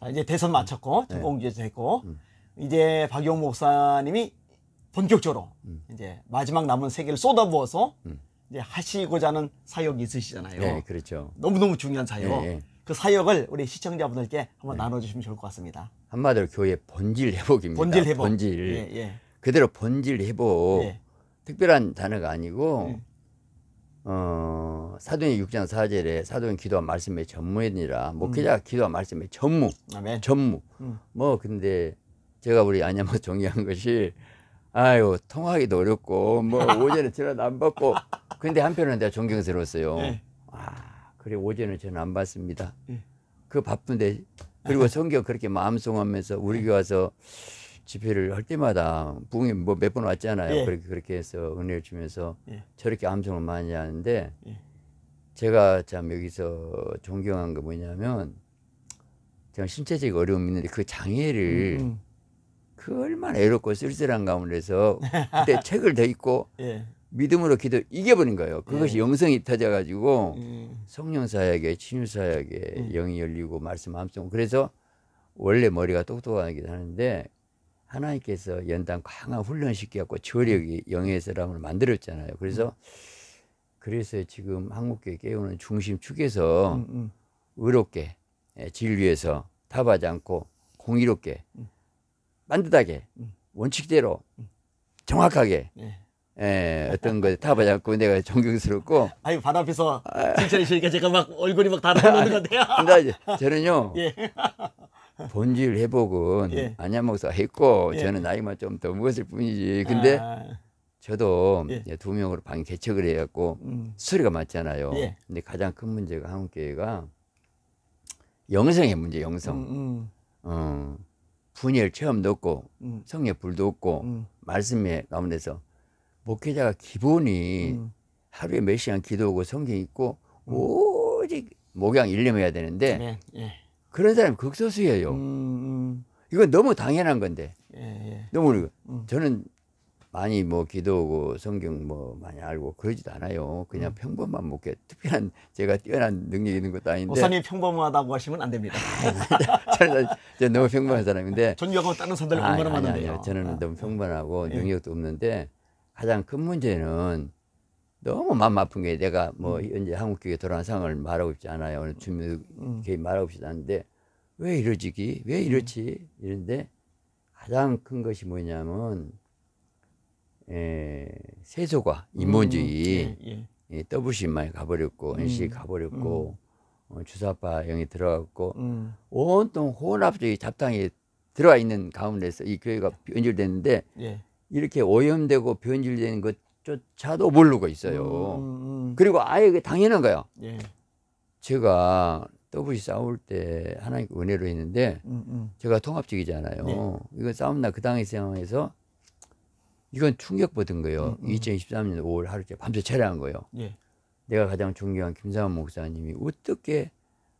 자, 이제 대선 마쳤고 전공주에서 했고 이제 박용 목사님이 본격적으로 이제 마지막 남은 세계를 쏟아부어서 이제 하시고자 하는 사역이 있으시잖아요. 네, 그렇죠. 너무너무 중요한 사역. 예, 예. 그 사역을 우리 시청자분들께 한번 나눠주시면 좋을 것 같습니다. 한마디로 교회 본질 회복입니다. 본질 회복. 본질. 예, 예. 그대로 본질 회복. 예. 특별한 단어가 아니고 예. 어, 사도행 6장 4절에 사도행 기도와 말씀의 전무이니라 목회자가 기도와 말씀의 전무 아멘. 전무 음. 뭐 근데 제가 우리 안양모 정의한 것이 아유 통하기도 어렵고 뭐 오전에 전화도 안 받고 근데 한편으로는 내가 존경스러웠어요 예. 아 그래 오전에 전화 안 받습니다 예. 그 바쁜데 그리고 성경 그렇게 마음송하면서 우리 교회 와서 집회를 할 때마다 부흥이 뭐 몇 번 왔잖아요. 예. 그렇게 그렇게 해서 은혜를 주면서 예. 저렇게 암송을 많이 하는데 예. 제가 참 여기서 존경한 거 뭐냐면 제가 신체적 어려움이 있는데 그 장애를 음, 그 얼마나 애롭고 쓸쓸한 가운데서 그때 책을 더 읽고 예. 믿음으로 기도 이겨버린 거예요. 그것이 예. 영성이 터져가지고 음, 성령 사역에 친유 사역에 음. 영이 열리고 말씀 암송 그래서 원래 머리가 똑똑하긴 하는데 하나님께서 연단 강한 훈련시켜갖고 저력이 영의 사람을 만들었잖아요. 그래서 그래서 지금 한국교회 깨우는 중심 축에서 음, 음. 의롭게 예, 진리에서 타하지 않고 공의롭게 반듯하게 음. 원칙대로 정확하게 예. 예, 어떤 거 타하지 않고 내가 존경스럽고 아유 발 앞에서 칭찬해 주니까 제가 막 얼굴이 막 달아오르는 건데요. 근데 저는요 예. 본질 회복은 예. 안양 목사가 했고 예. 저는 나이만 좀 더 먹었을 뿐이지 근데 아, 저도 예. 두 명으로 방 개척을 해갖고 음, 수리가 많잖아요 예. 근데 가장 큰 문제가 한국교회가 영성의 문제 영성 음, 음, 어, 분열 체험도 없고 음, 성령 불도 없고 음, 말씀의 가운데서 목회자가 기본이 음. 하루에 몇 시간 기도하고 성경 읽고 오직 목양 일념해야 되는데 네, 예. 그런 사람이 극소수예요. 음, 이건 너무 당연한 건데 음, 예, 예. 너무 음. 저는 많이 뭐 기도하고 성경 뭐 많이 알고 그러지도 않아요. 음. 그냥 평범한 목회 특별한 제가 뛰어난 능력이 있는 것도 아닌데 목사님 평범하다고 하시면 안 됩니다. 저는, 저는 너무 평범한 사람인데 존경하고 다른 사람들 얼마나 많은데요. 저는 아. 너무 평범하고 예. 능력도 없는데 가장 큰 문제는 너무 마음 아픈 게 내가 뭐 현재 한국 교회 돌아간 상황을 말하고 싶지 않아요. 오늘 주민 음. 교회 말하고 싶지 않은데 왜 이러지기? 왜 이렇지? 이런데 가장 큰 것이 뭐냐면 에, 세속화, 인본주의, 음, 예, 예. 예, 더블신만 가버렸고 NC 음. 가버렸고 어, 주사파 영이 들어갔고 음, 온통 혼합주의 잡탕이 들어와 있는 가운데서 이 교회가 변질됐는데 예. 이렇게 오염되고 변질되는 것 조차도 모르고 있어요. 음, 음, 그리고 아예 그 당연한 거예요. 예. 제가 더블이 싸울 때 하나님 은혜로 했는데 음, 음. 제가 통합적이잖아요. 네. 이거 싸움나 그 당의 상황에서 이건 충격 받은 거예요. 음, 음. 2013년 5월 하루째 밤새 철회한 거예요. 예. 내가 가장 존경한 김상원 목사님이 어떻게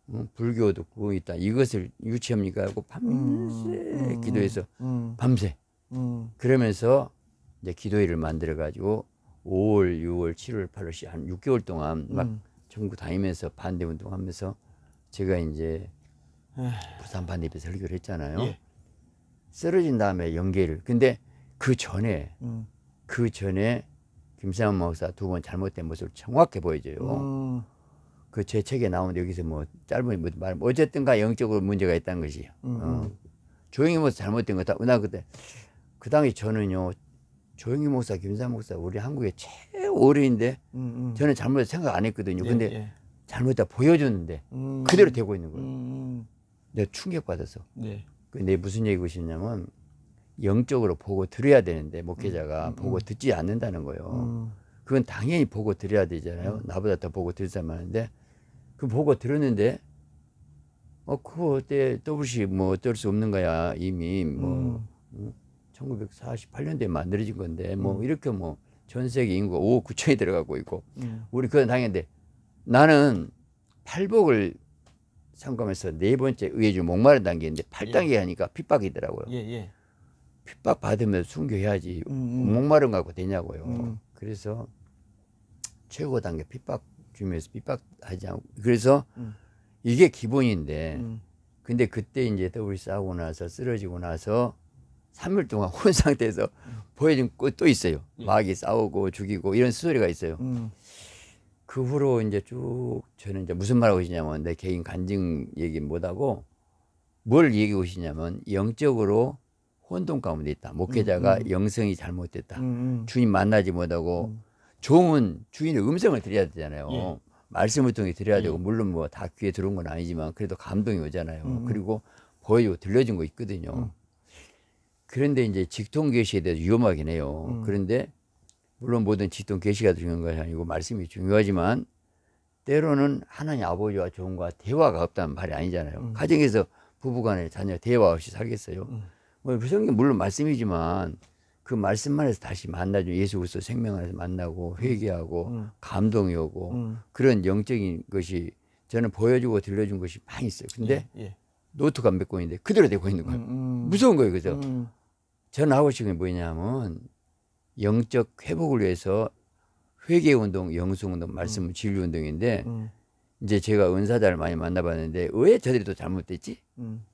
어, 불교도 그거 있다 이것을 유치합니까 하고 밤새 음, 기도해서 음, 밤새 음, 그러면서 이제 기도회를 만들어 가지고 5월, 6월, 7월, 8월 한 6개월 동안 막 음. 전국 다니면서 반대 운동하면서 제가 이제. 부산 반대표 설교를 했잖아요. 예. 쓰러진 다음에 연계를 근데 그 전에 음, 그 전에 김상원 목사 두 번 잘못된 모습을 정확히 보여줘요. 음, 그제 책에 나오는데 여기서 뭐 짧은 뭐 말, 어쨌든가 영적으로 문제가 있다는 것이. 음, 어. 음. 조영희 목사 잘못된 거다. 나 그때 그 당시 저는요 조영희 목사, 김상 목사 우리 한국의 최고 어른인데 음, 음. 저는 잘못 생각 안 했거든요. 예, 근데 예. 잘못다 보여줬는데 음, 그대로 되고 있는 거예요. 음, 내가 충격 받았어. 네. 근데 무슨 얘기고 싶냐면 영적으로 보고 들어야 되는데 목회자가 음, 보고 음. 듣지 않는다는 거예요. 음, 그건 당연히 보고 들어야 되잖아요. 나보다 더 보고 들을 사람 많은데 그 보고 들었는데 어 그거 어때 더블시 뭐 어쩔 수 없는 거야 이미 뭐 음. 1948년도에 만들어진 건데 뭐 음. 이렇게 뭐 전 세계 인구가 5억 9천이 들어가고 있고 음, 우리 그건 당연한데 나는 팔복을 상감해서 네 번째 의회주 목마른 단계인데 팔 예. 단계 하니까 핍박이더라고요. 예, 예. 핍박 받으면 순교해야지 음, 음. 목마른 갖고 되냐고요. 음. 그래서 최고 단계 핍박 주면서 핍박하지 않고 그래서 음. 이게 기본인데 음, 근데 그때 이제 더블이 싸우고 나서 쓰러지고 나서 3일 동안 혼 상태에서 보여준 것도 있어요. 마귀 싸우고 죽이고 이런 스토리가 있어요. 음. 그 후로 이제 쭉 저는 이제 무슨 말하고 있냐면 내 개인 간증 얘기 못하고 뭘 얘기하고 있냐면 영적으로 혼돈 가운데 있다. 목회자가 영성이 잘못됐다. 음, 음. 주인 만나지 못하고 종은 주인의 음성을 드려야 되잖아요. 예. 말씀을 통해 드려야 되고 물론 뭐 다 귀에 들어온 건 아니지만 그래도 감동이 오잖아요. 음, 음. 그리고 보여주고 들려준 거 있거든요. 음. 그런데 이제 직통 계시에 대해서 위험하긴 해요. 음. 그런데 물론 모든 직통 계시가 중요한 것이 아니고 말씀이 중요하지만 때로는 하나님 아버지와 종과 대화가 없다는 말이 아니잖아요. 음. 가정에서 부부간에 자녀 대화 없이 살겠어요. 음. 뭐 성경 물론 말씀이지만 그 말씀만 해서 다시 만나죠. 예수 그리스도 생명 안에서 만나고 회개하고 음. 감동이 오고 음. 그런 영적인 것이 저는 보여주고 들려준 것이 많이 있어요. 근데 예, 예. 노트가 몇 권인데 그대로 되고 있는 음, 거예요. 음. 무서운 거예요. 그죠? 음. 하고 싶은 게 뭐냐면 영적 회복을 위해서 회개 운동, 영성 운동, 말씀 진리 운동인데 음. 이제 제가 은사자를 많이 만나봤는데 왜 저들이 또 잘못됐지? 음.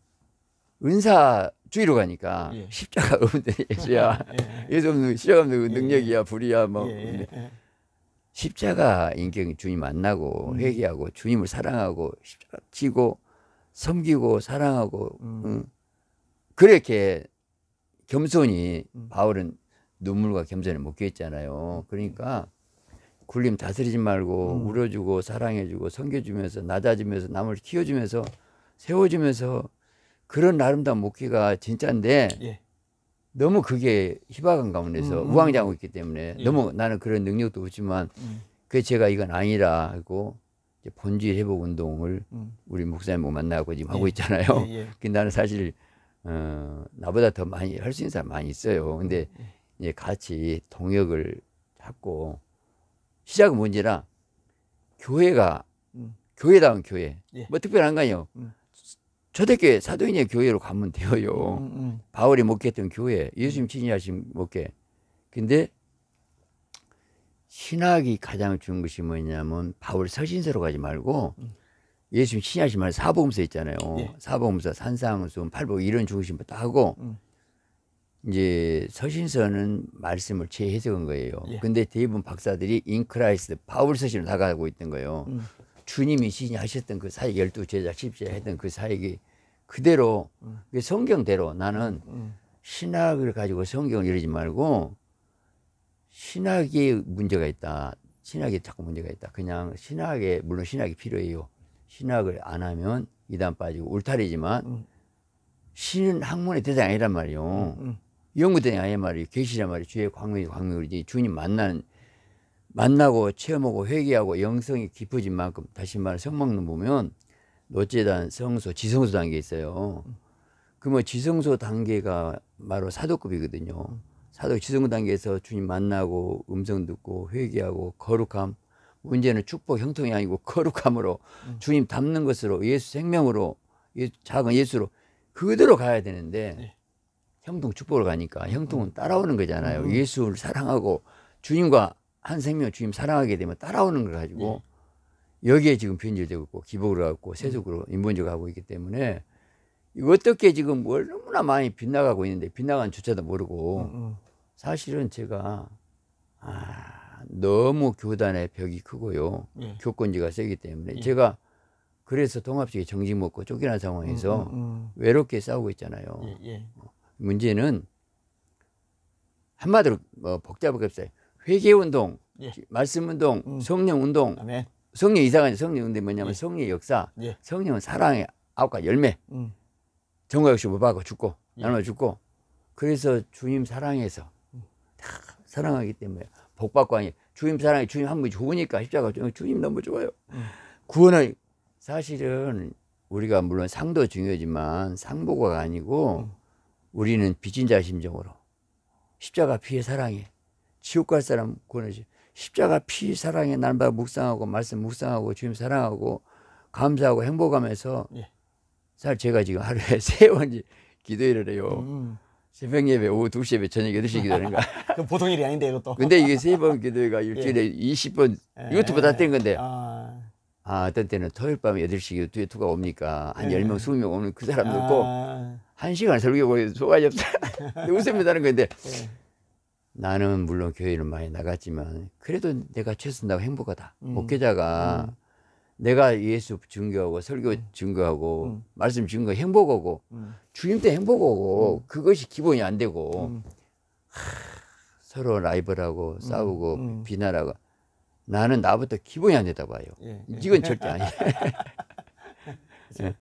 은사 주의로 가니까 예. 십자가 없는 예수야. 예, 예수 없는 십자가 없는 그 예, 능력이야 불이야 뭐 예, 예, 예. 십자가 인격이 주님 만나고 음. 회개하고 주님을 사랑하고 십자가 지고 섬기고 사랑하고 음. 응. 그렇게 겸손히 음. 바울은 눈물과 겸손을 목격했잖아요. 그러니까 굴림 다스리지 말고 음. 울어주고 사랑해주고 섬겨주면서 낮아지면서 남을 키워주면서 세워주면서 그런 아름다운 목회가 진짜인데 예. 너무 그게 희박한 가운데서 음, 음. 우왕좌왕 있기 때문에 예. 너무 나는 그런 능력도 없지만 음. 그 제가 이건 아니라 하고 이제 본질 회복 운동을 음. 우리 목사님 만나고 지금 하고 예. 있잖아요. 예, 예. 그 나는 사실 어, 나보다 더 많이 할 수 있는 사람 많이 있어요. 근데 예. 이제 같이 동역을 잡고 시작은 뭔지라 교회가 음. 교회다운 교회 예. 뭐 특별한 거 아니에요. 음. 초대교회 사도인의 교회로 가면 돼요. 음, 음. 바울이 목회했던 교회, 예수님 친히하신 목회. 근데 신학이 가장 중요한 것이 뭐냐면 바울 서신서로 가지 말고 예수님 친히하신 말 사복음서 있잖아요. 예. 사복음서, 산상수, 팔복 이런 중심 부터 하고 음. 이제 서신서는 말씀을 재해석한 거예요. 예. 근데 대부분 박사들이 in Christ 바울 서신을 나가고 있던 거예요. 음. 주님이 시인하셨던 그 사역 열두 제자 십제 했던 그 사역이 그대로 음. 그 성경대로 나는 음. 신학을 가지고 성경을 이러지 말고 신학에 문제가 있다. 신학에 자꾸 문제가 있다. 그냥 신학에 물론 신학이 필요해요. 신학을 안 하면 이단 빠지고 울타리지만 음. 신은 학문의 대상이 아니란 말이에요. 음. 연구 대상이 아니란 말이에요. 계시란 말이에요. 주의 광명이 광명이지. 주님 만나는 만나고 체험하고 회개하고 영성이 깊어진 만큼 다시 말해 성막론 보면 노재단 성소 지성소 단계 있어요. 그뭐 지성소 단계가 바로 사도급이거든요. 사도 지성소 단계에서 주님 만나고 음성 듣고 회개하고 거룩함 문제는 축복 형통이 아니고 거룩함으로 주님 닮는 것으로 예수 생명으로 예- 작은 예수로 그대로 가야 되는데 네. 형통 축복을 가니까 형통은 따라오는 거잖아요. 음. 예수를 사랑하고 주님과 한 생명 주님 사랑하게 되면 따라오는 걸 가지고 여기에 지금 변질되고 있고 기복으로 가고 세속으로 인본적으로 가고 있기 때문에 이거 어떻게 지금 뭘 너무나 많이 빗나가고 있는데 빗나간 주체도 모르고 음, 음. 사실은 제가 아, 너무 교단의 벽이 크고요. 예. 교권지가 세기 때문에 예. 제가 그래서 통합식에 정직 먹고 쫓겨난 상황에서 음, 음, 외롭게 싸우고 있잖아요. 음. 예, 예. 문제는 한마디로 뭐 복잡하게 없어요. 회개 운동, 예. 말씀 운동, 음. 성령 운동. 아멘. 성령 이상한 성령 운동 뭐냐면 예. 성령의 역사. 예. 성령은 사랑의 아홉 가지 열매. 음. 정과 역시 못 받고 죽고 예. 나눠 죽고. 그래서 주님 사랑해서 다 사랑하기 때문에 복 받고 하니 주님 사랑해 주님 한 분이 좋으니까 십자가 주- 주님 너무 좋아요. 음. 구원을 사실은 우리가 물론 상도 중요하지만 상보가 아니고 음. 우리는 빚진 자 심정으로 십자가 피의 사랑에 지옥 갈 사람 구원하지 십자가 피 사랑에 날마다 묵상하고 말씀 묵상하고 주님 사랑하고 감사하고 행복하면서 예. 사실 제가 지금 하루에 세 번째 기도를 해요. 음. 새벽 예배, 오후 2시 예배, 저녁 8시 기도하는 거야. 그 보통 일이 아닌데 이것도. 근데 이게 세 번 기도가 일주일에 20번 예, 이것도 다 예. 뗀 건데 아, 아, 어떤 때는 토요일 밤 8시 뒤에 누가 옵니까? 한 네. 10명, 20명 오면 그 사람 듣고 아, 한 시간 설교하고 소가지 없다. 웃음이다는 건데 네. 나는 물론 교회는 많이 나갔지만 그래도 내가 최선다고 행복하다. 음. 목회자가 내가 예수 증거하고 설교 증거하고 말씀 증거 행복하고 음. 주님 때 행복하고 그것이 기본이 안 되고 음. 하, 서로 라이벌하고 싸우고 음. 비난하고 나는 나부터 기본이 안 되다 봐요. 예, 예. 이건 절대 아니에요.